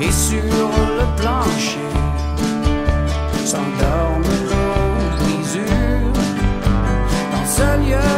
et sur le plancher s'endorment nos brisures dans ce lieu.